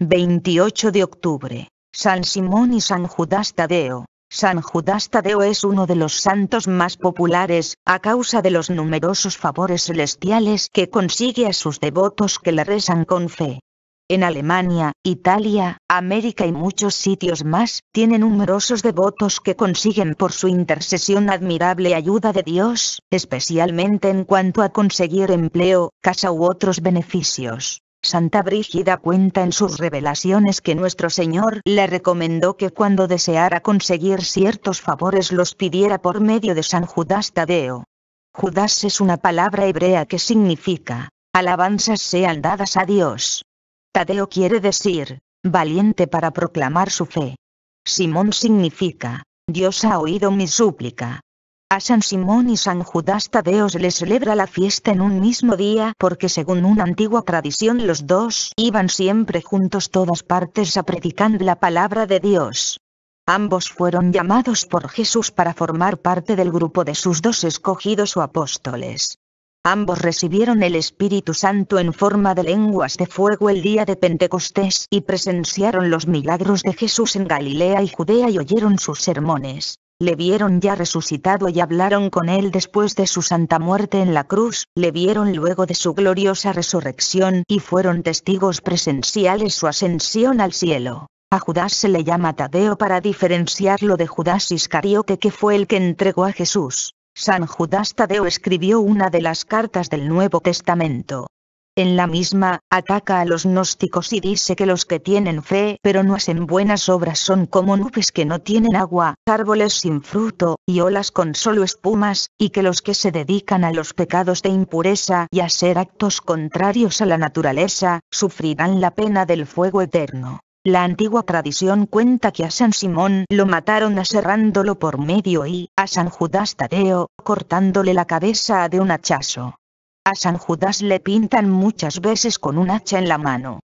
28 de octubre. San Simón y San Judas Tadeo. San Judas Tadeo es uno de los santos más populares, a causa de los numerosos favores celestiales que consigue a sus devotos que le rezan con fe. En Alemania, Italia, América y muchos sitios más, tiene numerosos devotos que consiguen por su intercesión admirable ayuda de Dios, especialmente en cuanto a conseguir empleo, casa u otros beneficios. Santa Brígida cuenta en sus revelaciones que nuestro Señor le recomendó que cuando deseara conseguir ciertos favores los pidiera por medio de San Judas Tadeo. Judas es una palabra hebrea que significa, alabanzas sean dadas a Dios. Tadeo quiere decir, valiente para proclamar su fe. Simón significa, Dios ha oído mi súplica. A San Simón y San Judas Tadeo se les celebra la fiesta en un mismo día porque según una antigua tradición los dos iban siempre juntos todas partes a predicar la palabra de Dios. Ambos fueron llamados por Jesús para formar parte del grupo de sus dos escogidos o apóstoles. Ambos recibieron el Espíritu Santo en forma de lenguas de fuego el día de Pentecostés y presenciaron los milagros de Jesús en Galilea y Judea y oyeron sus sermones le vieron ya resucitado y hablaron con él después de su santa muerte en la cruz, le vieron luego de su gloriosa resurrección y fueron testigos presenciales su ascensión al cielo. A Judas se le llama Tadeo para diferenciarlo de Judas Iscariote que fue el que entregó a Jesús. San Judas Tadeo escribió una de las cartas del Nuevo Testamento. En la misma, ataca a los gnósticos y dice que los que tienen fe pero no hacen buenas obras son como nubes que no tienen agua, árboles sin fruto, y olas con solo espumas, y que los que se dedican a los pecados de impureza y a hacer actos contrarios a la naturaleza, sufrirán la pena del fuego eterno. La antigua tradición cuenta que a San Simón lo mataron aserrándolo por medio y a San Judas Tadeo, cortándole la cabeza de un hachazo. A San Judas le pintan muchas veces con un hacha en la mano.